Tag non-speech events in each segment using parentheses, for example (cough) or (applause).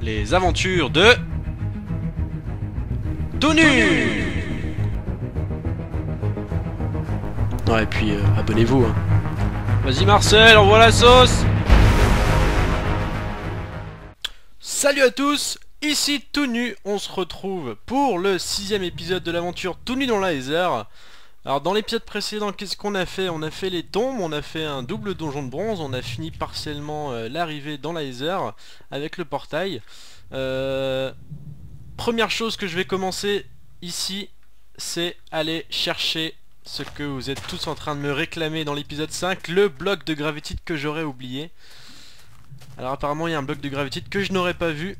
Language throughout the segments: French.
les aventures de... Tout nu Ouais, et puis euh, abonnez-vous. Hein. Vas-y Marcel, envoie la sauce Salut à tous, ici Tout Nu, on se retrouve pour le sixième épisode de l'aventure Tout Nu dans la Heather. Alors dans l'épisode précédent, qu'est-ce qu'on a fait? On a fait les tombes, on a fait un double donjon de bronze, on a fini partiellement euh, l'arrivée dans la Heather avec le portail. Euh, première chose que je vais commencer ici, c'est aller chercher ce que vous êtes tous en train de me réclamer dans l'épisode 5, le bloc de gravitite que j'aurais oublié. Alors apparemment il y a un bloc de gravitite que je n'aurais pas vu.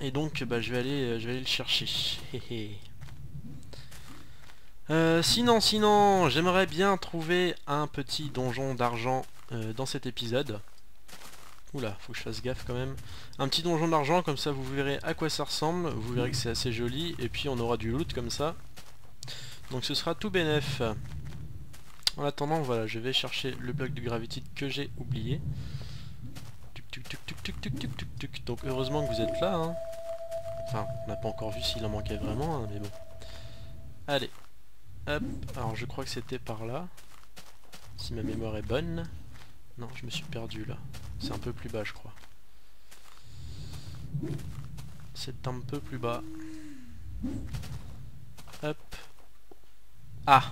Et donc bah, je, vais aller, je vais aller le chercher. Euh, sinon, sinon, j'aimerais bien trouver un petit donjon d'argent euh, dans cet épisode. Oula, faut que je fasse gaffe quand même. Un petit donjon d'argent, comme ça vous verrez à quoi ça ressemble. Vous verrez que c'est assez joli. Et puis on aura du loot comme ça. Donc ce sera tout bénef. En attendant, voilà, je vais chercher le bloc de gravité que j'ai oublié. Donc heureusement que vous êtes là. Hein. Enfin, on n'a pas encore vu s'il en manquait vraiment, hein, mais bon. Allez, Hop, alors je crois que c'était par là. Si ma mémoire est bonne. Non, je me suis perdu là. C'est un peu plus bas, je crois. C'est un peu plus bas. Hop. Ah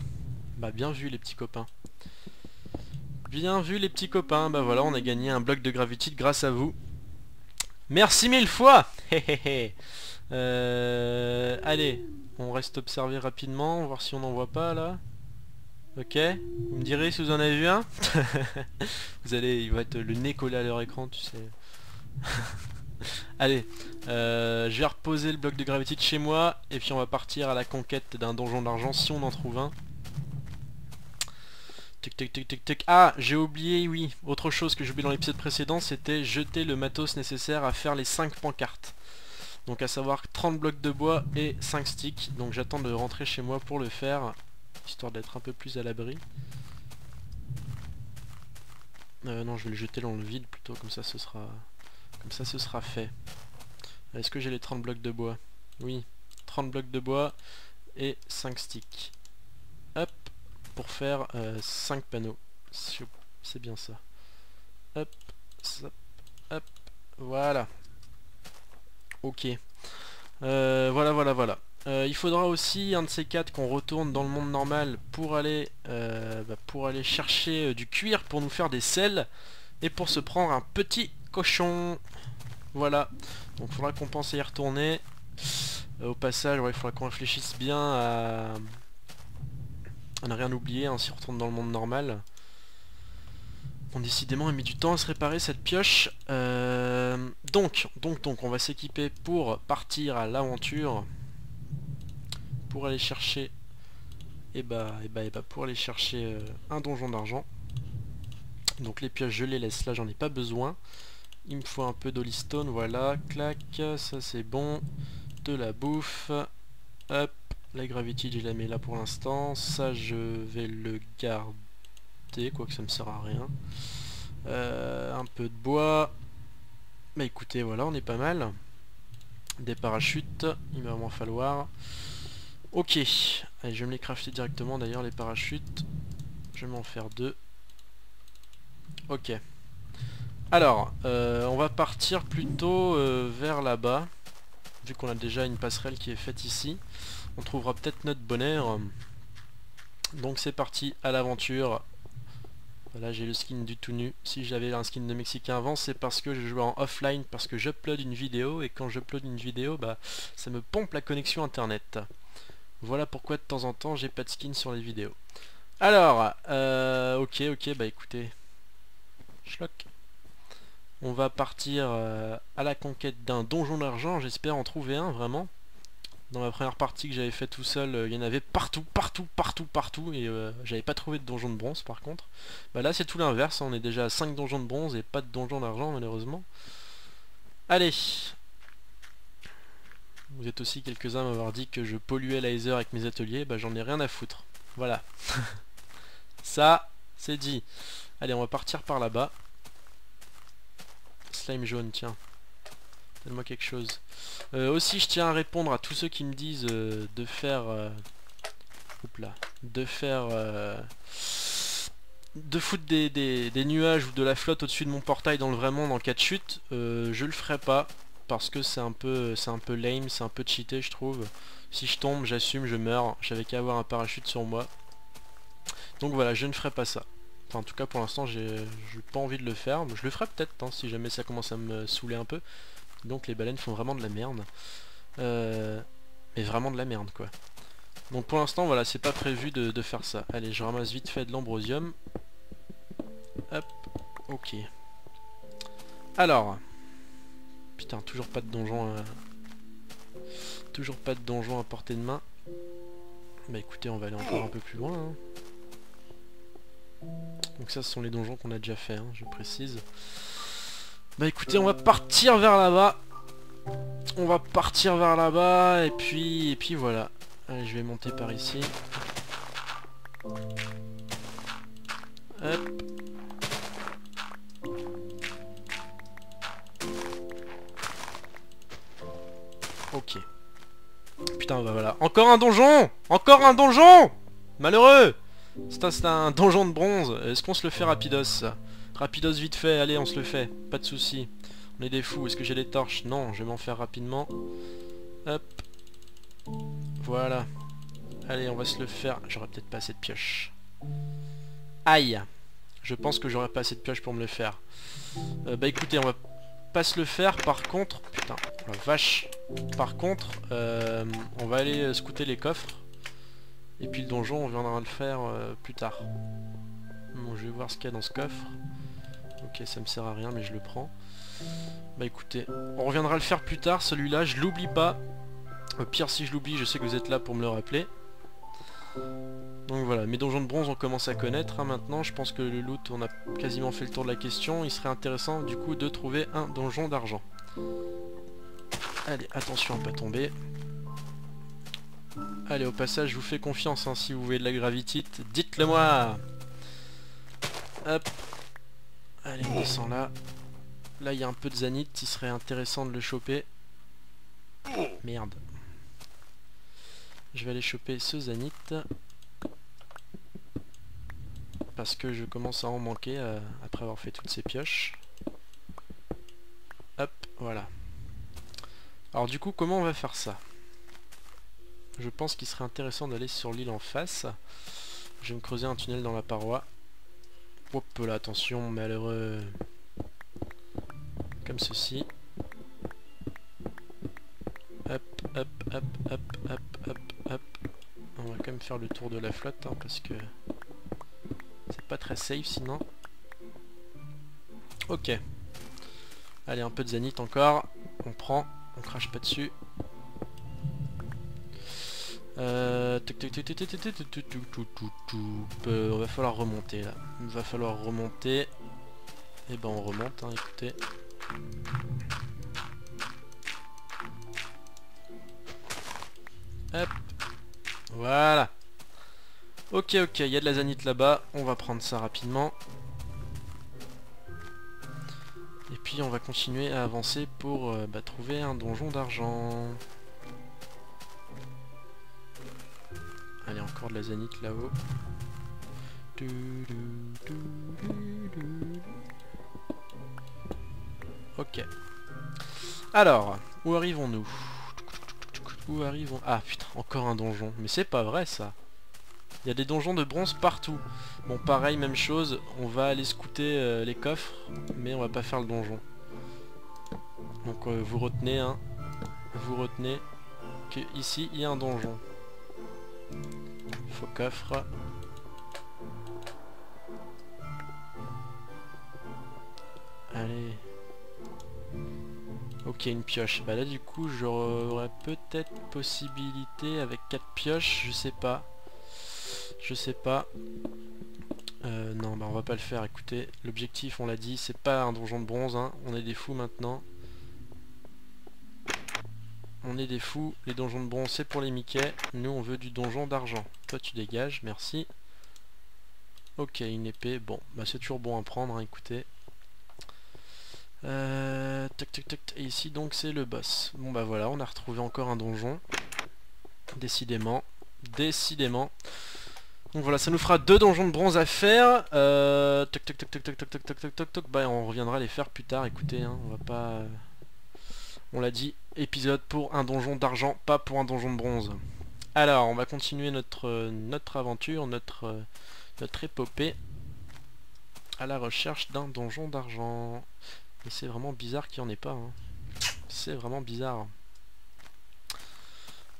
Bah bien vu les petits copains. Bien vu les petits copains. Bah voilà, on a gagné un bloc de gravitite grâce à vous. Merci mille fois (laughs) euh, Allez, on reste observer rapidement, voir si on n'en voit pas là. Ok, vous me direz si vous en avez vu un (laughs) Vous allez, il va être le nez collé à leur écran, tu sais. (laughs) Allez, euh, je vais reposer le bloc de gravité de chez moi et puis on va partir à la conquête d'un donjon d'argent si on en trouve un. Tic tic tic tic tic. Ah, j'ai oublié, oui, autre chose que j'ai oublié dans l'épisode précédent, c'était jeter le matos nécessaire à faire les 5 pancartes. Donc à savoir 30 blocs de bois et 5 sticks. Donc j'attends de rentrer chez moi pour le faire, histoire d'être un peu plus à l'abri. Euh, non, je vais le jeter dans le vide plutôt, comme ça ce sera, comme ça ce sera fait. Est-ce que j'ai les 30 blocs de bois? Oui, 30 blocs de bois et 5 sticks. Hop, pour faire 5 euh, panneaux. C'est bien ça. Hop, hop, hop, voilà. Ok. Euh, voilà, voilà, voilà. Euh, il faudra aussi un de ces quatre qu'on retourne dans le monde normal pour aller, euh, bah, chercher du cuir pour nous faire des selles et pour se prendre un petit cochon. Voilà. Donc il faudra qu'on pense à y retourner. au passage, il faudra qu'on réfléchisse bien à, à ne rien oublier hein, si on retourne dans le monde normal décidément, il met du temps à se réparer cette pioche. Euh, donc, donc, donc, on va s'équiper pour partir à l'aventure. Pour aller chercher... Et bah, et bah, et bah, pour aller chercher euh, un donjon d'argent. Donc les pioches, je les laisse là, j'en ai pas besoin. Il me faut un peu d'holystone, voilà, clac, ça c'est bon. De la bouffe. Hop, la gravity, je la mets là pour l'instant. Ça, je vais le garder quoique ça me sert à rien. Euh, un peu de bois. Bah écoutez, voilà, on est pas mal. Des parachutes, il va m'en falloir. Ok, allez, je vais me les crafter directement d'ailleurs, les parachutes. Je vais m'en faire deux. Ok. Alors, euh, on va partir plutôt euh, vers là-bas. Vu qu'on a déjà une passerelle qui est faite ici. On trouvera peut-être notre bonheur. Donc c'est parti à l'aventure Là j'ai le skin du tout nu. Si j'avais un skin de Mexicain avant, c'est parce que je jouais en offline, parce que j'upload une vidéo, et quand j'upload une vidéo, bah ça me pompe la connexion internet. Voilà pourquoi de temps en temps j'ai pas de skin sur les vidéos. Alors, euh, ok, ok, bah écoutez, schlock. On va partir euh, à la conquête d'un donjon d'argent, j'espère en trouver un vraiment. Dans ma première partie que j'avais fait tout seul, euh, il y en avait partout, partout, partout, partout, et euh, j'avais pas trouvé de donjon de bronze par contre. Bah là c'est tout l'inverse, on est déjà à 5 donjons de bronze et pas de donjon d'argent malheureusement. Allez Vous êtes aussi quelques-uns à m'avoir dit que je polluais laser avec mes ateliers, bah j'en ai rien à foutre. Voilà. (laughs) Ça, c'est dit. Allez, on va partir par là-bas. Slime jaune, tiens. Donne-moi quelque chose. Euh, aussi, je tiens à répondre à tous ceux qui me disent euh, de faire... Euh, de faire... de foutre des, nuages ou de la flotte au-dessus de mon portail dans le vrai monde en cas de chute. je le ferai pas. Parce que c'est un peu un peu lame, c'est un peu cheaté je trouve. Si je tombe, j'assume, je meurs. J'avais qu'à avoir un parachute sur moi. Donc voilà, je ne ferai pas ça. Enfin, en tout cas, pour l'instant, j'ai pas envie de le faire. Je le ferai peut-être, hein, si jamais ça commence à me saouler un peu. Donc les baleines font vraiment de la merde. Euh, mais vraiment de la merde, quoi. Donc pour l'instant, voilà, c'est pas prévu de, faire ça. Allez, je ramasse vite fait de l'ambrosium. Hop, ok. Alors. Putain, toujours pas de donjon à... Toujours pas de donjon à portée de main. Bah écoutez, on va aller encore un peu plus loin. Hein. Donc ça ce sont les donjons qu'on a déjà fait, hein, je précise. Bah écoutez, on va partir vers là-bas. On va partir vers là-bas et puis et puis voilà. Allez, je vais monter par ici. Hop. Ok. Putain, bah voilà. Encore un donjon Encore un donjon Malheureux c'est un donjon de bronze. Est-ce qu'on se le fait rapidos? Rapidos vite fait, allez on se le fait. Pas de soucis. On est des fous. Est-ce que j'ai des torches? Non, je vais m'en faire rapidement. Hop. Voilà. Allez, on va se le faire. J'aurais peut-être pas assez de pioches. Aïe Je pense que j'aurais pas assez de pioches pour me le faire. Euh, bah écoutez, on va pas se le faire. Par contre... Putain, vache. Par contre, euh, on va aller scouter les coffres. Et puis le donjon, on viendra le faire euh, plus tard. Bon, je vais voir ce qu'il y a dans ce coffre. Ok, ça me sert à rien, mais je le prends. Bah écoutez, on reviendra le faire plus tard, celui-là, je l'oublie pas. Au pire, si je l'oublie, je sais que vous êtes là pour me le rappeler. Donc voilà, mes donjons de bronze, on commence à connaître hein, maintenant. Je pense que le loot, on a quasiment fait le tour de la question. Il serait intéressant, du coup, de trouver un donjon d'argent. Allez, attention à pas tomber. Allez, au passage, je vous fais confiance, hein, si vous voulez de la gravitite, dites-le moi Hop Allez, on descend là. Là, il y a un peu de zanite, il serait intéressant de le choper. Merde. Je vais aller choper ce zanite. Parce que je commence à en manquer euh, après avoir fait toutes ces pioches. Hop, voilà. Alors du coup, comment on va faire ça? Je pense qu'il serait intéressant d'aller sur l'île en face. Je vais me creuser un tunnel dans la paroi. Hop là, attention, malheureux. Comme ceci. Hop, hop, hop, hop, hop, hop, hop. On va quand même faire le tour de la flotte, hein, parce que c'est pas très safe sinon. Ok. Allez, un peu de zanite encore. On prend, on crache pas dessus. Euh, on va falloir remonter là. Il va falloir remonter. Et eh ben on remonte, hein, écoutez. Hop. Voilà. Ok, ok, il y a de la zanite là-bas. On va prendre ça rapidement. Et puis on va continuer à avancer pour euh, bah, trouver un donjon d'argent. Allez, encore de la zanite là-haut. Ok. Alors, où arrivons-nous? Où arrivons? Ah putain, encore un donjon. Mais c'est pas vrai ça. Il y a des donjons de bronze partout. Bon, pareil, même chose. On va aller scouter euh, les coffres, mais on va pas faire le donjon. Donc euh, vous retenez, hein. Vous retenez que ici il y a un donjon. Faux coffre. Ok, une pioche. Bah là du coup j'aurais peut-être possibilité avec 4 pioches, je sais pas. Je sais pas. Euh, non, bah on va pas le faire, écoutez. L'objectif, on l'a dit, c'est pas un donjon de bronze, hein. on est des fous maintenant. On est des fous. Les donjons de bronze, c'est pour les Mickey. Nous, on veut du donjon d'argent. Toi, tu dégages. Merci. Ok, une épée. Bon, bah c'est toujours bon à prendre, hein, écoutez. Euh, tac, tac, tac. Et ici, donc, c'est le boss. Bon, bah voilà, on a retrouvé encore un donjon. Décidément. Décidément. Donc voilà, ça nous fera deux donjons de bronze à faire. Euh, toc, toc, toc, toc, toc, toc, toc, toc, toc, Bah, on reviendra les faire plus tard. Écoutez, hein, on va pas... On l'a dit, épisode pour un donjon d'argent, pas pour un donjon de bronze. Alors, on va continuer notre, notre aventure, notre, notre épopée à la recherche d'un donjon d'argent. Et c'est vraiment bizarre qu'il n'y en ait pas. Hein. C'est vraiment bizarre.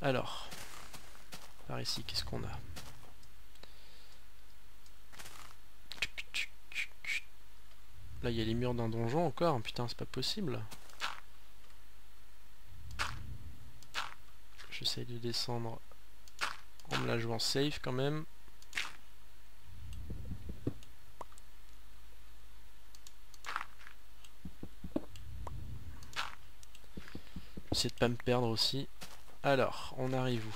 Alors, par ici, qu'est-ce qu'on a? Là, il y a les murs d'un donjon encore. Putain, c'est pas possible. J'essaye de descendre en me la jouant safe quand même. De pas me perdre aussi. Alors, on arrive où?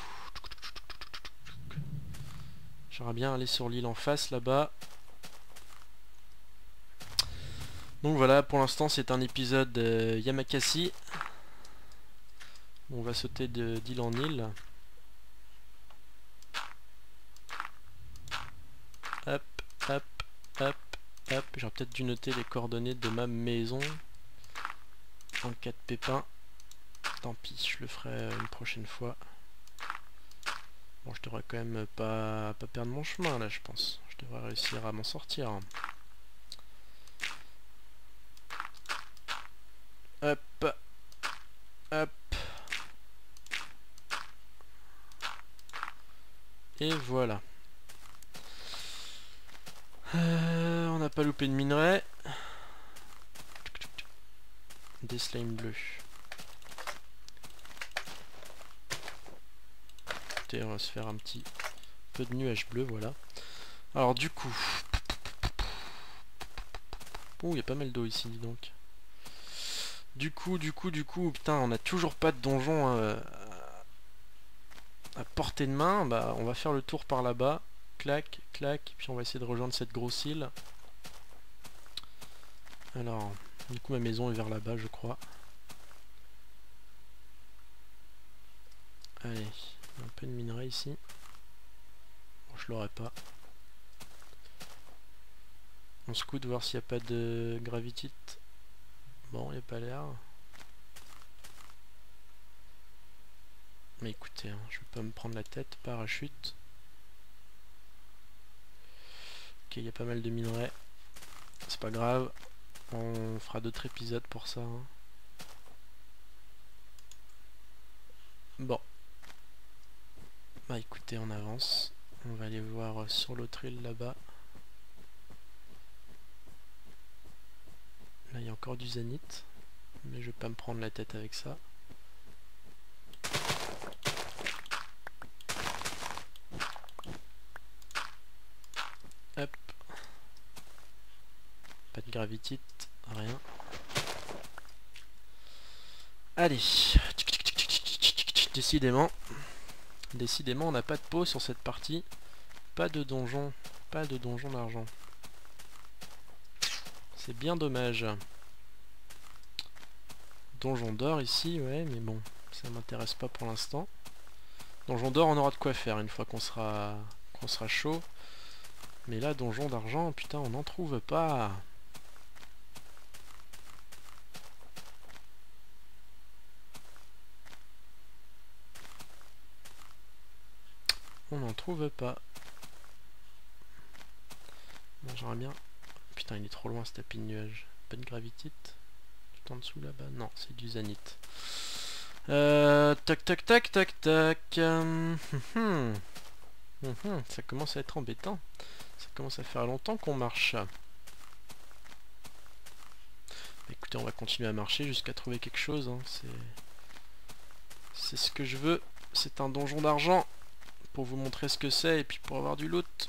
J'aimerais bien aller sur l'île en face là-bas. Donc voilà, pour l'instant c'est un épisode Yamakasi. On va sauter d'île en île. Hop, hop, hop, hop. J'aurais peut-être dû noter les coordonnées de ma maison. En cas de pépin. Tant pis, je le ferai une prochaine fois. Bon, je devrais quand même pas, pas perdre mon chemin là, je pense. Je devrais réussir à m'en sortir. Hop. Hop. Et voilà. Euh, on n'a pas loupé de minerai. Des slimes bleus. On va se faire un petit peu de nuages bleus, voilà. Alors du coup... Ouh, il y a pas mal d'eau ici, donc. Du coup, du coup, du coup, putain, on a toujours pas de donjon euh, à portée de main. Bah, on va faire le tour par là-bas. Clac, clac, puis on va essayer de rejoindre cette grosse île. Alors, du coup, ma maison est vers là-bas, je crois. Allez, de minerai ici. Je l'aurai pas. On scoute voir s'il n'y a pas de gravitite. Bon, il n'y a pas l'air. Mais écoutez, hein, je vais pas me prendre la tête. Parachute. Ok, il y a pas mal de minerais. C'est pas grave. On fera d'autres épisodes pour ça. Hein. Bon. Bah écoutez, on avance. On va aller voir sur l'autre île là-bas. Là, il y a encore du zénith. Mais je vais pas me prendre la tête avec ça. Hop. Pas de gravitite, rien. Allez. Décidément. Décidément, on n'a pas de peau sur cette partie. Pas de donjon. Pas de donjon d'argent. C'est bien dommage. Donjon d'or ici, ouais, mais bon, ça m'intéresse pas pour l'instant. Donjon d'or, on aura de quoi faire une fois qu'on sera, qu'on sera chaud. Mais là, donjon d'argent, putain, on n'en trouve pas. On n'en trouve pas. J'aimerais bien... Putain, il est trop loin ce tapis de nuages. Pas de gravitite Tout en dessous là-bas Non, c'est du zanite. Euh, tac, tac, tac, tac, tac. Hum, hum, hum. ça commence à être embêtant. Ça commence à faire longtemps qu'on marche. Écoutez, on va continuer à marcher jusqu'à trouver quelque chose. Hein. C'est ce que je veux. C'est un donjon d'argent pour vous montrer ce que c'est et puis pour avoir du loot.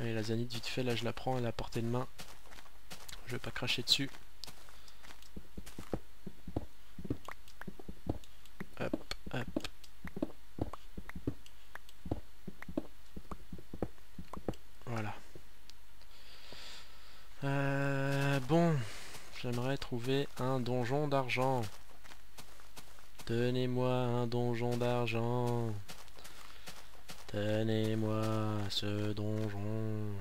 Allez, la zanite, vite fait, là je la prends, elle est à portée de main. Je vais pas cracher dessus. Hop, hop. Voilà. Euh, bon, J'aimerais trouver un donjon d'argent. Donnez-moi un donjon d'argent. Donnez-moi ce donjon.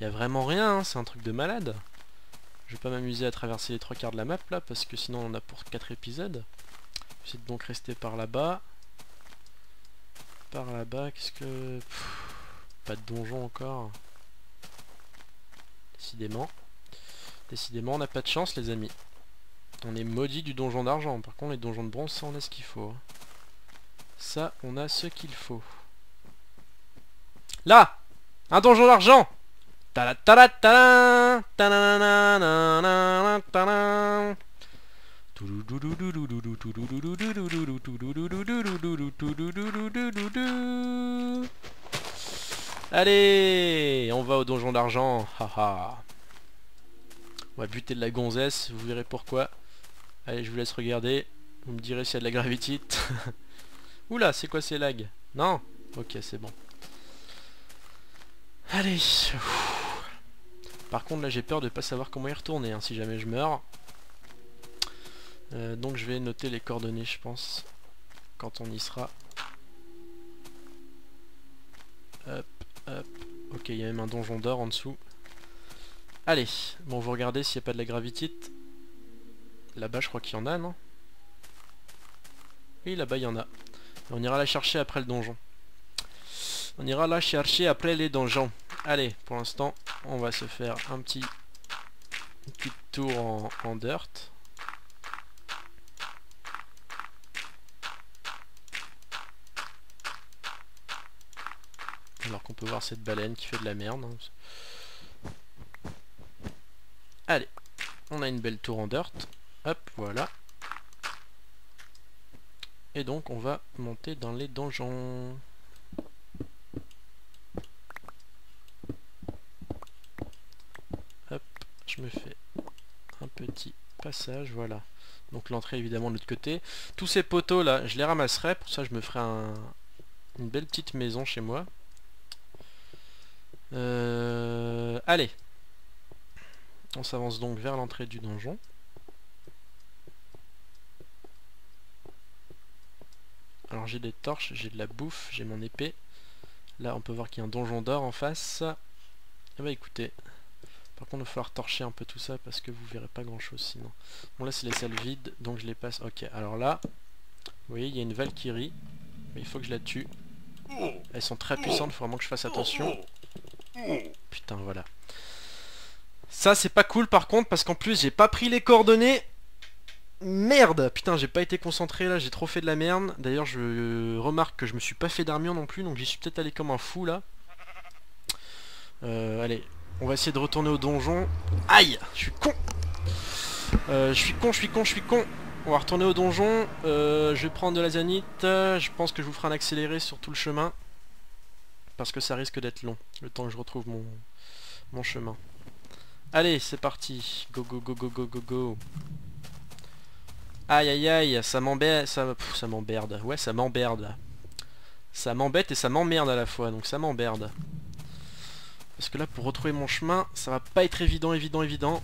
Y a vraiment rien, hein, c'est un truc de malade. Je vais pas m'amuser à traverser les trois quarts de la map là, parce que sinon on a pour 4 épisodes. J'essaie de donc rester par là-bas. Par là-bas, qu'est-ce que... pas de donjon encore. Décidément. Décidément, on n'a pas de chance les amis. On est maudit du donjon d'argent. Par contre, les donjons de bronze, ça on a ce qu'il faut. Hein. Ça, on a ce qu'il faut. Là Un donjon d'argent Allez On va au donjon d'argent. Haha. On va buter de la gonzesse, vous verrez pourquoi. Allez, je vous laisse regarder. Vous me direz s'il y a de la gravitite. (laughs) Oula, c'est quoi ces lags? Non? Ok, c'est bon. Allez. Par contre, là, j'ai peur de pas savoir comment y retourner, hein, si jamais je meurs. Euh, donc, je vais noter les coordonnées, je pense, quand on y sera. Hop, hop. Ok, il y a même un donjon d'or en dessous. Allez, bon, vous regardez s'il n'y a pas de la gravitite. Là-bas, je crois qu'il y en a, non? Oui, là-bas, il y en a. On ira la chercher après le donjon. On ira la chercher après les donjons. Allez, pour l'instant, on va se faire un petit, petit tour en, dirt. Alors qu'on peut voir cette baleine qui fait de la merde. Hein. Allez, on a une belle tour en dirt. Hop, voilà. Et donc on va monter dans les donjons. Hop, je me fais un petit passage, voilà. Donc l'entrée évidemment de l'autre côté. Tous ces poteaux là, je les ramasserai, pour ça je me ferai une belle petite maison chez moi. Euh, allez, on s'avance donc vers l'entrée du donjon. J'ai des torches, j'ai de la bouffe, j'ai mon épée. Là on peut voir qu'il y a un donjon d'or en face. Eh bah écoutez, par contre il va falloir torcher un peu tout ça parce que vous verrez pas grand chose sinon. Bon là c'est les salles vides donc je les passe. Ok alors là, vous voyez il y a une Valkyrie. Il faut que je la tue. Elles sont très puissantes, faut vraiment que je fasse attention. Putain voilà. Ça c'est pas cool par contre parce qu'en plus j'ai pas pris les coordonnées Merde Putain, j'ai pas été concentré là, j'ai trop fait de la merde. D'ailleurs, je remarque que je me suis pas fait d'armure non plus, donc j'y suis peut-être allé comme un fou là. Euh, allez, on va essayer de retourner au donjon. Aïe Je suis con euh, Je suis con, je suis con, je suis con On va retourner au donjon. Euh, je vais prendre de la zanite. Je pense que je vous ferai un accéléré sur tout le chemin. Parce que ça risque d'être long, le temps que je retrouve mon, mon chemin. Allez, c'est parti. Go, go, go, go, go, go, go. Aïe aïe aïe, ça m'embête, ça, ça m'emberde. Ouais, ça m'emberde. Ça m'embête et ça m'emmerde à la fois, donc ça m'emberde. Parce que là, pour retrouver mon chemin, ça va pas être évident, évident, évident.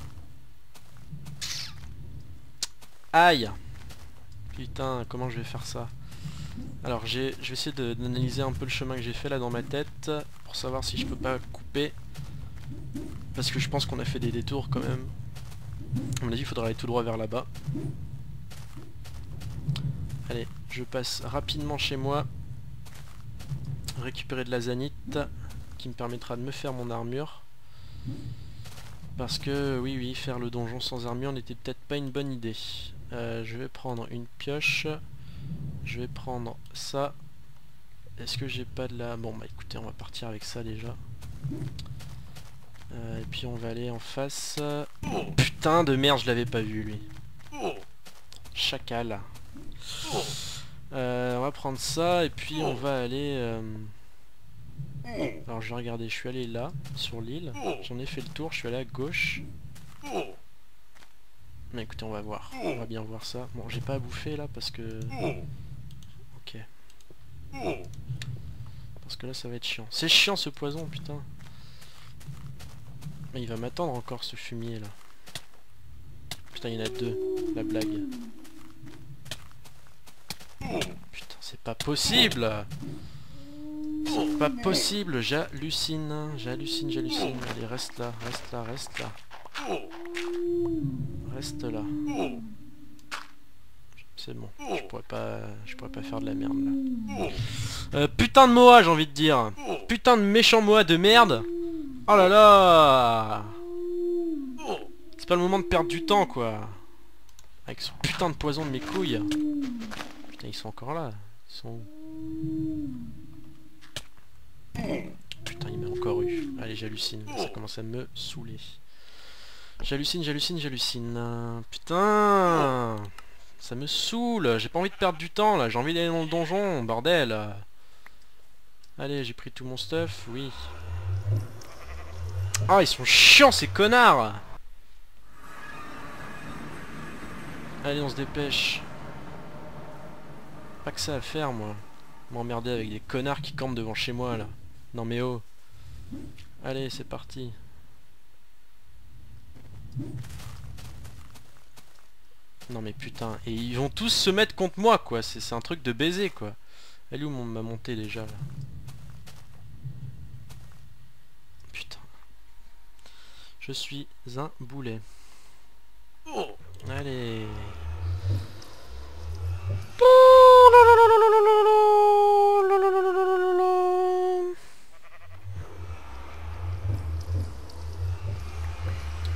Aïe Putain, comment je vais faire ça? Alors, je vais essayer d'analyser un peu le chemin que j'ai fait là dans ma tête, pour savoir si je peux pas couper. Parce que je pense qu'on a fait des détours quand même. À mon avis, il faudra aller tout droit vers là-bas. Allez, je passe rapidement chez moi. Récupérer de la zanite qui me permettra de me faire mon armure. Parce que, oui, oui, faire le donjon sans armure n'était peut-être pas une bonne idée. Euh, je vais prendre une pioche. Je vais prendre ça. Est-ce que j'ai pas de la... Bon, bah écoutez, on va partir avec ça déjà. Euh, et puis on va aller en face. putain de merde, je l'avais pas vu, lui. Chacal. Euh, on va prendre ça et puis on va aller... Euh, alors je vais regarder, je suis allé là, sur l'île. J'en ai fait le tour, je suis allé à gauche. Mais écoutez, on va voir. On va bien voir ça. Bon, j'ai pas à bouffer là parce que... Ok. Parce que là, ça va être chiant. C'est chiant ce poison, putain. Mais il va m'attendre encore ce fumier là. Putain, il y en a deux. La blague. Putain, c'est pas possible C'est pas possible, j'hallucine, j'hallucine, j'hallucine. Allez, reste là, reste là, reste là. Reste là. C'est bon, je pourrais pas je pourrais pas faire de la merde là. Euh, putain de Moa, j'ai envie de dire. Putain de méchant Moa de merde. Oh là là C'est pas le moment de perdre du temps quoi. Avec ce putain de poison de mes couilles. Ils sont encore là. Ils sont où Putain, il m'a encore eu. Allez, j'hallucine. Ça commence à me saouler. J'hallucine, j'hallucine, j'hallucine. Putain Ça me saoule. J'ai pas envie de perdre du temps, là. J'ai envie d'aller dans le donjon, bordel. Allez, j'ai pris tout mon stuff. Oui. Ah, ils sont chiants, ces connards Allez, on se dépêche. Pas que ça à faire, moi. M'emmerder avec des connards qui campent devant chez moi, là. Non mais oh. Allez, c'est parti. Non mais putain. Et ils vont tous se mettre contre moi, quoi. C'est un truc de baiser, quoi. Elle est où ma montée, déjà, là? Putain. Je suis un boulet. Allez.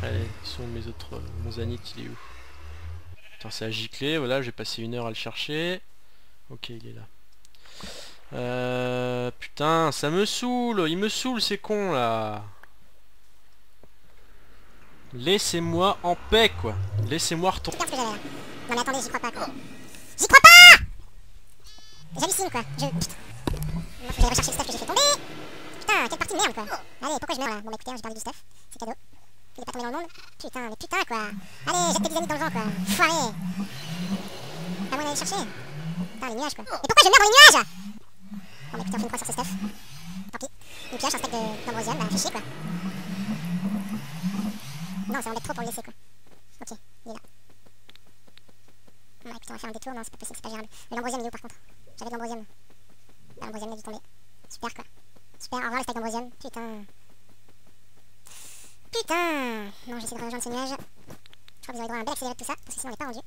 Allez, sont mes autres... Mon Zanit, il est où? Putain, c'est à gicler, voilà, j'ai passé une heure à le chercher. Ok, il est là. Euh, putain, ça me saoule, il me saoule ces cons là. Laissez-moi en paix, quoi. Laissez-moi retourner. Non mais attendez, j'y crois pas. J'y crois pas J'hallucine, quoi. Je... Putain. Faut que rechercher le stuff que j'ai fait tomber. Putain, quelle partie de merde, quoi. Allez, pourquoi je meurs, là? Bon, bah écoutez, hein, j'ai perdu du stuff. C'est cadeau. Il est pas tombé dans le monde. Putain, mais putain, quoi. Allez, jette tes dynamites dans le vent, quoi. Foiré. Pas moyen d'aller chercher. Putain, les nuages, quoi. Mais pourquoi je meurs dans les nuages? Bon, bah écoutez, on fait une croix sur ce stuff. Tant pis. Une pioche, un steak d'ambrosium, bah, fait chier, quoi. Non, ça embête trop pour le laisser, quoi. Ok, il est là. Bon, bah, on va faire un détour. Non, c'est pas possible, c'est pas gérable. Mais l'ambrosium, est où, par contre? J'avais de l'ambrosium. Bah, l'ambrosium a dû tomber. Super, quoi. Super, au revoir, le steak d'ambrosium. Putain. Putain Non, j'essaie de rejoindre ce nuage. Je crois que vous aurez droit à un bel de tout ça, parce que sinon on n'est pas rendu.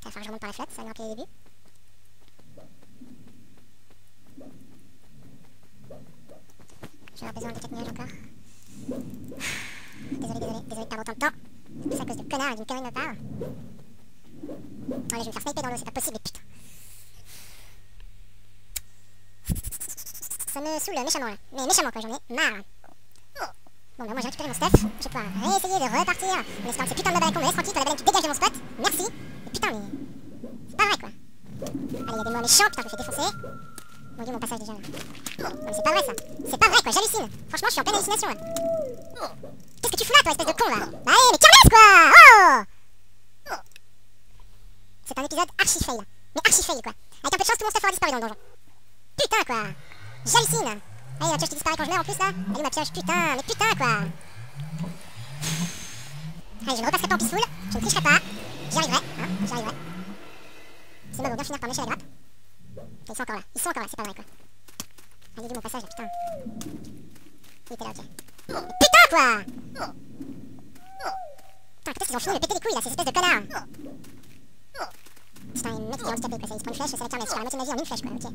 Il va falloir que je remonte par la flotte, ça va me rappeler les débuts. Avoir besoin de quelques nuages encore. Désolé, désolé, désolé de perdre autant de temps. C'est à cause de connards et d'une connerie de ma part. Allez, je vais me faire sniper dans l'eau, c'est pas possible, putain. Ça me saoule méchamment là. Mais méchamment quoi, j'en ai marre. Bon bah moi j'ai récupéré mon stuff, je vais pouvoir réessayer de repartir en espérant que ces putains de mobs me laissent tranquille, que la baleine qui dégage de mon spot. Merci. Mais putain mais... C'est pas vrai quoi. Allez, il y a des mots méchants, putain je me fais défoncer. Mon dieu mon passage déjà. Non mais c'est pas vrai ça. C'est pas vrai quoi, j'hallucine. Franchement je suis en pleine hallucination. Qu'est-ce que tu fous là toi espèce de con là? Bah allez mais kermesse quoi Oh C'est un épisode archi fail. Mais archi fail quoi. Avec un peu de chance tout mon stuff aura disparu dans le donjon. Putain quoi J'hallucine Allez, ma pioche qui disparaît quand je meurs en plus là Allez, ma pioche, putain, mais putain quoi Allez, je ne repasserai pas en peaceful, je ne tricherai pas, j'y arriverai, hein, j'y arriverai. Ces mobs vont bien finir par lécher la grappe. Ils sont encore là, ils sont encore là, c'est pas vrai quoi. Allez, mon passage là, putain. Il était là, ok. Putain quoi Putain, peut-être qu'ils ont fini de péter les couilles là, ces espèces de connards Putain, les mecs qui est handicapé quoi, ça, ils se prend une flèche, ça va faire la moitié de ma vie en une flèche quoi, ok.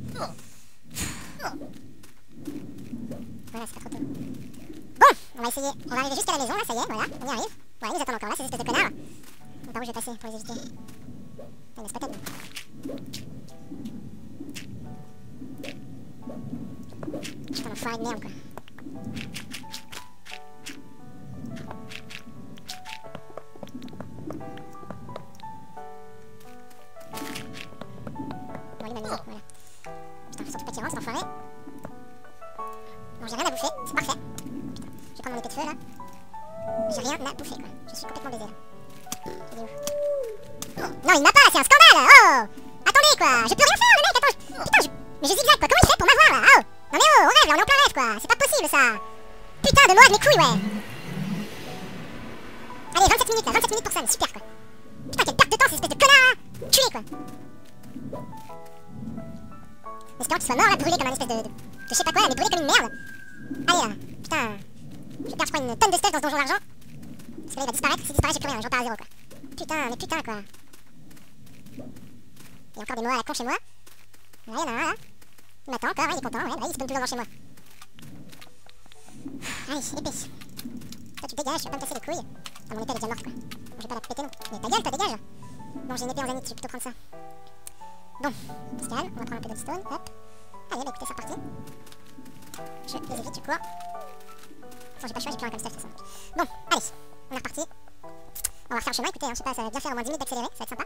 Voilà, c'est pas trop tôt. Bon, on va essayer. On va arriver jusqu'à la maison, là, ça y est, voilà, on y arrive. Voilà, ils attendent encore là, ces espèces de connards. Par où je vais passer pour les éviter? Ah, il me pas Putain, l'enfoiré de merde, quoi. Voilà. Putain, faut surtout pas qu'il rentre, l'enfoiré. Bon, j'ai rien à bouffer, c'est parfait. Je vais prendre mon épée de feu là. J'ai rien à bouffer quoi. Je suis complètement baisé là. Il où? Non, il m'a pas, c'est un scandale Oh Attendez quoi, je peux rien faire le mec, attends. Je... Putain, je... mais je zigzag quoi, comment il fait pour m'avoir là? Oh Non mais oh, rêve, là, on est en plein rêve, quoi. C'est pas possible, ça. Putain, de moi, de mes couilles, ouais. Allez, 27 minutes, là, 27 minutes pour Sam, super, quoi. Putain, quelle perte de temps, ces espèces de connards, hein. Culé, quoi. Espérons qu'il soit mort, là, brûlé comme un espèce de... de... Je sais pas quoi, mais brûlé comme une merde. Allez, là. Putain. Je perdre, je crois, une tonne de stuff dans ce donjon d'argent. Parce que il va disparaître. S'il disparaît, j'ai plus rien, je repars à zéro, quoi. Putain, mais putain, quoi. Il y a encore des mots à la con chez moi. Là, là. Il m'attend encore, ouais, il est content, ouais, il se donne plus longtemps chez moi. Allez, épée. Toi, tu dégages, tu vas pas me casser les couilles. Ah, mon épée, elle est déjà morte, quoi. Bon, je vais pas la péter non. Mais ta gueule, toi, dégage. Bon, j'ai une épée en zénith, je vais plutôt prendre ça. Bon, on on va prendre un peu d'obstone, hop. Allez, bah écoutez, c'est reparti. Je les évite, je cours. Enfin, j'ai pas le choix, j'ai plus rien comme stuff, de toute façon. Bon, allez, on est reparti. On va refaire le chemin, écoutez, hein, je sais pas, ça va bien faire au moins 10 minutes d'accélérer, ça va être sympa.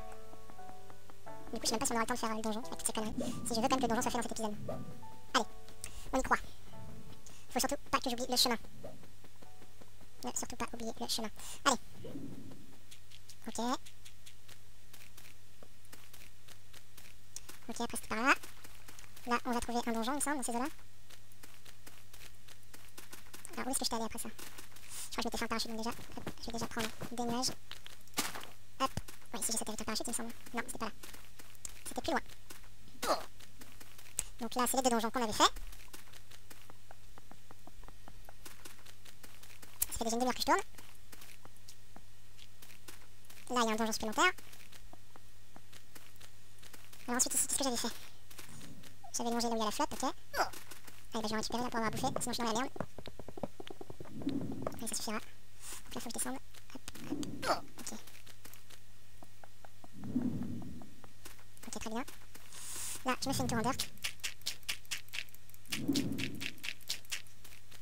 Du coup, je sais même pas si on aura le temps de faire le donjon, avec toutes ces conneries. Si je veux quand que le donjon soit fait dans cet épisode. Allez, on y croit. Faut surtout pas que j'oublie le chemin. Ne surtout pas oublier le chemin. Allez. Ok. Ok, après c'est par là. Là, on va trouver un donjon, il me semble, dans ces eaux-là. Alors, où est-ce que je t'ai allé après ça? Je crois que je m'étais fait un parachute, donc déjà, je vais déjà prendre des nuages. Hop. Ouais, ici j'ai sauté avec un parachute, il me semble. Non, c'était pas là. C'était plus loin. Donc là, c'est les deux donjons qu'on avait fait. Ça fait déjà une demi-heure que je tourne. Là, il y a un donjon supplémentaire. Alors ensuite, ici, qu'est-ce que j'avais fait J'avais longé là où il la flotte, ok. Allez, bah je vais récupérer là pour avoir à sinon je suis dans la merde. Allez, ça suffira. Donc là, faut que je descende. Hop, hop. Ok. Ok, très bien. Là, je me fais une tour en dirt.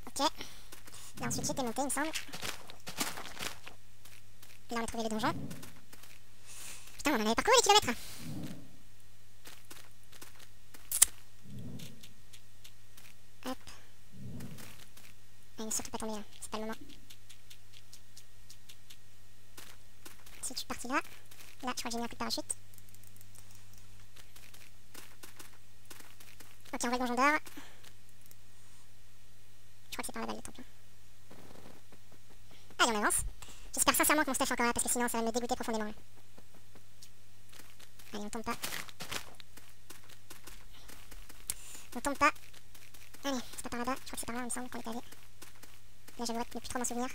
Ok. Là, ensuite, j'étais monté, il me semble. Là, on a trouvé les donjons. Putain, on en avait parcouru les kilomètres. Hop. Allez, ne surtout pas tomber là, c'est pas le moment. Si je suis parti là, là, je crois que j'ai mis un coup de parachute. Ok, on va le donjon d'or. Je crois que c'est par là-bas le temple. Allez, on avance. J'espère sincèrement que mon stuff est encore là parce que sinon ça va me dégoûter profondément. Allez, on tombe pas. On tombe pas. Allez, c'est pas par là-bas. Je crois que c'est par là, il me semble qu'on est allé. Là, j'avoue ne plus trop m'en souvenir.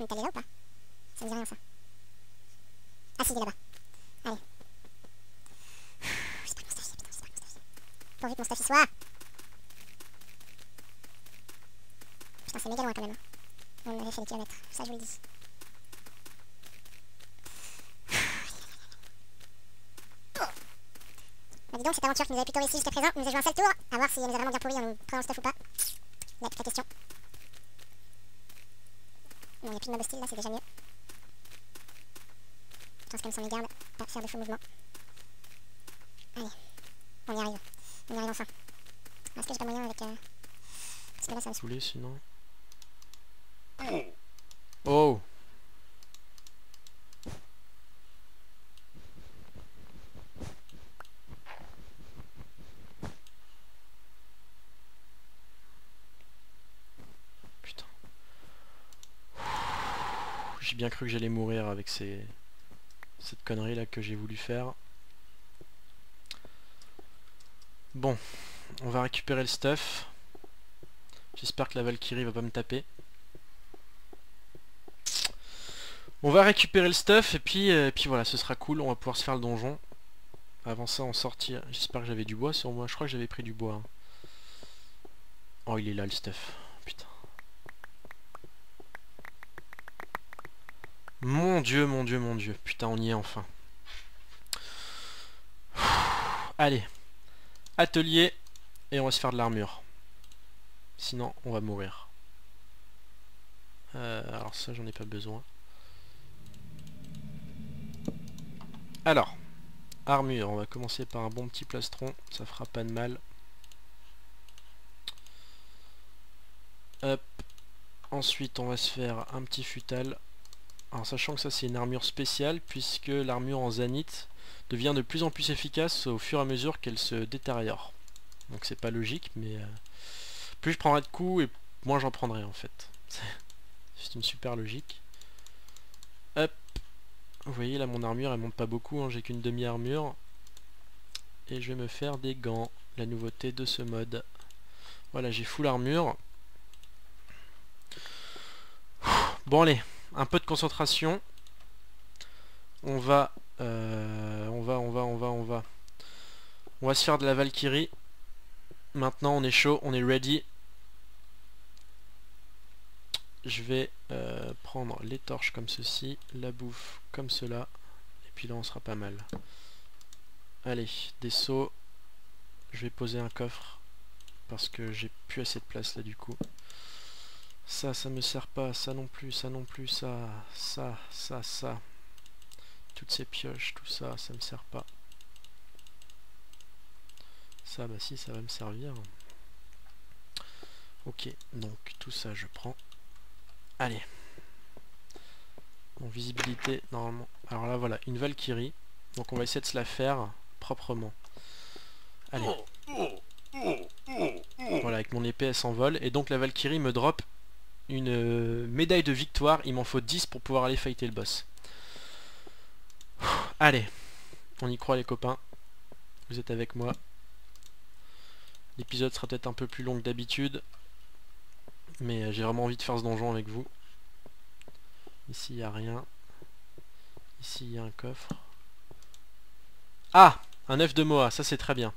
Est allé là ou pas? Ça me dit rien ça. Ah si, il est là-bas. Allez. J'espère que mon stuff putain, j'espère mon stuff. Pourvu mon soit. Putain, c'est méga loin quand même. hein. On avait fait des kilomètres, ça je vous le dis. Bah dis donc, cette aventure qui nous avait plutôt réussi jusqu'à présent, nous a joué un seul tour. À voir si elle nous a vraiment bien pourri en nous prenant le stuff ou pas. Là, toute la question. Bon, il n'y a plus de mob hostile là, c'est déjà mieux. Je pense comme ça mes gardes, pas faire de faux mouvements. Allez, on y arrive. On y arrive enfin. Est-ce que j'ai pas moyen avec... Euh... Parce que là, ça me Saoulé sinon. Oh bien cru que j'allais mourir avec ces... cette connerie là que j'ai voulu faire. Bon, on va récupérer le stuff. J'espère que la Valkyrie va pas me taper. On va récupérer le stuff et puis, euh, puis voilà, ce sera cool, on va pouvoir se faire le donjon. Avant ça, on sortit. J'espère que j'avais du bois sur moi, je crois que j'avais pris du bois. hein. Oh, il est là le stuff. Putain. Mon dieu, mon dieu, mon dieu. Putain, on y est enfin. Allez. Atelier. Et on va se faire de l'armure. Sinon, on va mourir. Euh, alors ça, j'en ai pas besoin. Alors, armure, on va commencer par un bon petit plastron, ça fera pas de mal. Hop. Ensuite, on va se faire un petit futal. Alors sachant que ça c'est une armure spéciale puisque l'armure en zanite devient de plus en plus efficace au fur et à mesure qu'elle se détériore. Donc c'est pas logique mais euh, plus je prendrai de coups et moins j'en prendrai en fait. (laughs) C'est une super logique. Hop. Vous voyez là mon armure elle monte pas beaucoup, hein, j'ai qu'une demi-armure. Et je vais me faire des gants, la nouveauté de ce mode. Voilà j'ai full armure. Bon allez, un peu de concentration. On va, euh, on va, on va, on va, on va. On va se faire de la Valkyrie. Maintenant on est chaud, on est ready. Je vais euh, prendre les torches comme ceci, la bouffe comme cela. Et puis là on sera pas mal. Allez, des seaux. Je vais poser un coffre. Parce que j'ai plus assez de place là du coup. Ça, ça me sert pas, ça non plus, ça non plus, ça, ça, ça, ça. Toutes ces pioches, tout ça, ça me sert pas. Ça, bah si, ça va me servir. Ok, donc tout ça je prends. Allez. Bon, visibilité, normalement. Alors là, voilà, une Valkyrie. Donc on va essayer de se la faire proprement. Allez. Voilà, avec mon épée, elle s'envole. Et donc la Valkyrie me drop une euh, médaille de victoire. Il m'en faut 10 pour pouvoir aller fighter le boss. Allez, on y croit les copains. Vous êtes avec moi. L'épisode sera peut-être un peu plus long que d'habitude. Mais euh, j'ai vraiment envie de faire ce donjon avec vous. Ici, il n'y a rien. Ici, il y a un coffre. Ah Un œuf de Moa, ça c'est très bien.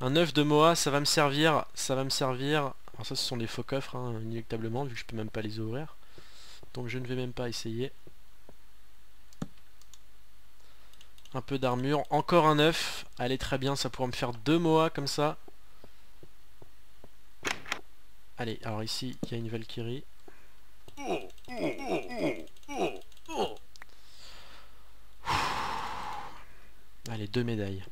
Un œuf de Moa, ça va me servir, ça va me servir alors ça ce sont des faux coffres, hein, inéluctablement, vu que je peux même pas les ouvrir. Donc je ne vais même pas essayer. Un peu d'armure. Encore un œuf. Allez très bien, ça pourra me faire deux Moas comme ça. Allez, alors ici, il y a une Valkyrie. Allez, deux médailles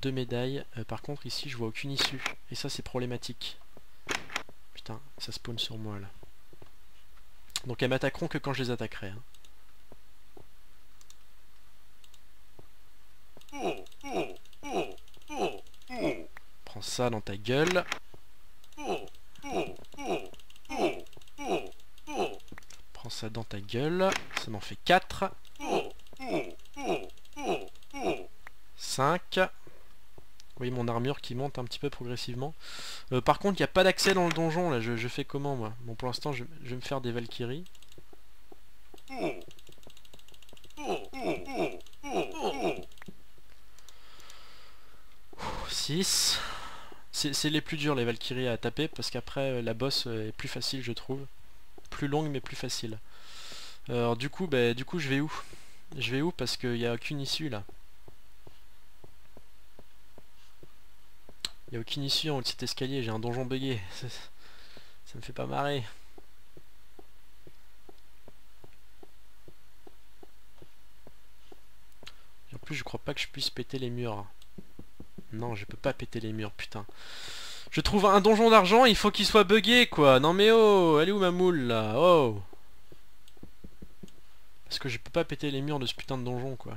deux médailles. Euh, par contre, ici, je vois aucune issue. Et ça, c'est problématique. Putain, ça spawn sur moi, là. Donc, elles m'attaqueront que quand je les attaquerai. Hein. Prends ça dans ta gueule. Prends ça dans ta gueule. Ça m'en fait 4. 5 voyez mon armure qui monte un petit peu progressivement. Euh, par contre, il n'y a pas d'accès dans le donjon, là. Je, fais comment, moi? Bon, pour l'instant, je, vais me faire des Valkyries. 6. C'est les plus durs, les Valkyries, à taper, parce qu'après, euh, la boss euh, est plus facile, je trouve. Plus longue, mais plus facile. Alors, du coup, bah, du coup, je vais où? Je vais où? Parce qu'il n'y a aucune issue, là. Il n'y a aucune issue en haut de cet escalier, j'ai un donjon bugué. Ça, me fait pas marrer. en plus je crois pas que je puisse péter les murs. Non, je peux pas péter les murs, putain. Je trouve un donjon d'argent, il faut qu'il soit bugué, quoi. Non mais oh, elle est où ma moule, là? Oh Parce que je peux pas péter les murs de ce putain de donjon, quoi.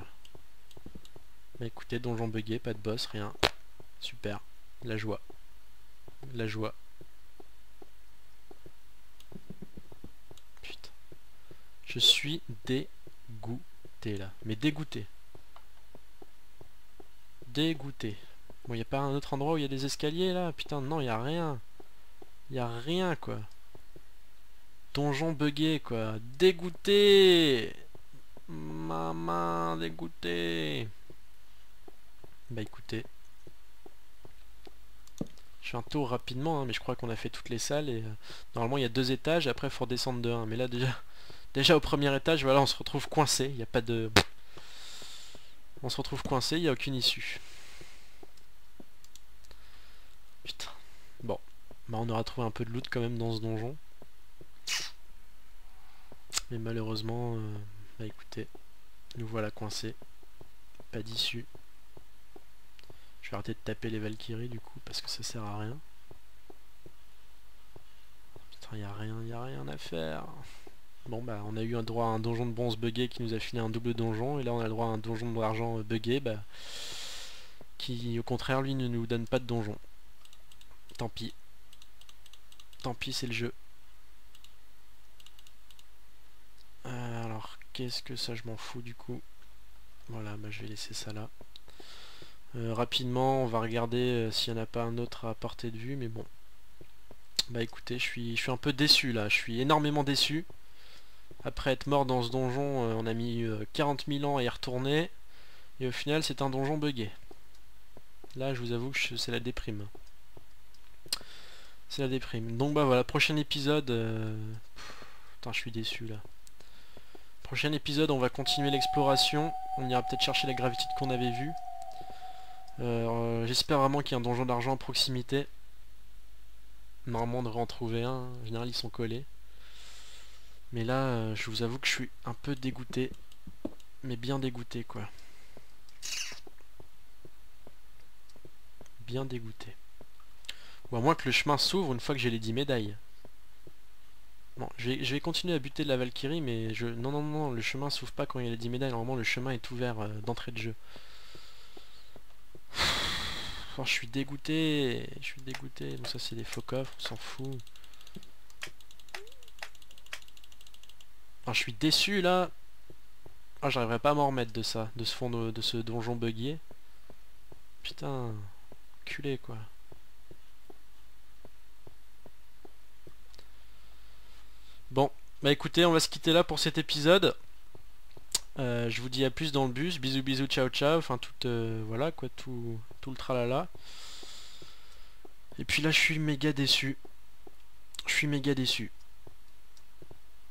Mais écoutez, donjon bugué, pas de boss, rien. Super. La joie. La joie. Putain. Je suis dégoûté là. Mais dégoûté. Dégoûté. Bon, y a pas un autre endroit où il y a des escaliers là? Putain, non, y a rien. Y a rien quoi. Donjon bugué quoi. Dégoûté Maman, dégoûté Bah écoutez, je fais un tour rapidement, hein, mais je crois qu'on a fait toutes les salles et euh, normalement il y a deux étages après il faut redescendre de 1. Mais là déjà, (laughs) déjà au premier étage, voilà, on se retrouve coincé. Il n'y a pas de... On se retrouve coincé, il n'y a aucune issue. Putain. Bon. Bah on aura trouvé un peu de loot quand même dans ce donjon. Mais malheureusement, euh, bah écoutez, nous voilà coincés. Pas d'issue. Vais arrêter de taper les Valkyries du coup parce que ça sert à rien. Putain, y a rien, y a rien à faire. Bon bah on a eu un droit à un donjon de bronze buggé qui nous a filé un double donjon et là on a le droit à un donjon d'argent buggé bah, qui au contraire lui ne nous donne pas de donjon. Tant pis. Tant pis c'est le jeu. Euh, alors qu'est-ce que ça je m'en fous du coup. Voilà bah je vais laisser ça là. Euh, rapidement on va regarder euh, s'il n'y en a pas un autre à portée de vue mais bon. Bah écoutez je suis, je suis un peu déçu là, je suis énormément déçu. Après être mort dans ce donjon, euh, on a mis 40 euh, 000 ans à y retourner. Et au final, c'est un donjon buggé. Là, je vous avoue que c'est la déprime. C'est la déprime. Donc bah voilà, prochain épisode... Putain, je suis déçu là. Prochain épisode, on va continuer l'exploration. On ira peut-être chercher la gravité qu'on avait vue. Euh, j'espère vraiment qu'il y a un donjon d'argent à proximité. Normalement, on devrait en trouver un. En général, ils sont collés. Mais là, euh, je vous avoue que je suis un peu dégoûté. Mais bien dégoûté, quoi. Bien dégoûté. Ou à moins que le chemin s'ouvre une fois que j'ai les 10 médailles. Bon, je vais, continuer à buter de la Valkyrie, mais je... Non, non, non, le chemin s'ouvre pas quand il y a les 10 médailles. Normalement, le chemin est ouvert euh, d'entrée de jeu. Oh, je suis dégoûté. Je suis dégoûté. Bon, ça, c'est des faux coffres, on s'en fout. je suis déçu là. Ah, j'arriverai pas à m'en remettre de ça, de ce fond de, ce donjon buggy. Putain, culé quoi. Bon, bah écoutez, on va se quitter là pour cet épisode. Euh, je vous dis à plus dans le bus. Bisous bisous, ciao ciao. Enfin tout, euh, voilà quoi, tout, tout le tralala. Et puis là, je suis méga déçu. Je suis méga déçu.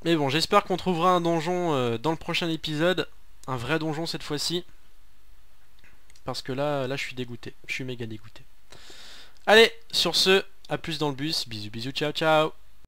Mais bon, j'espère qu'on trouvera un donjon euh, dans le prochain épisode. Un vrai donjon cette fois-ci. Parce que là, là, je suis dégoûté. Je suis méga dégoûté. Allez, sur ce, à plus dans le bus. Bisous, bisous, ciao, ciao.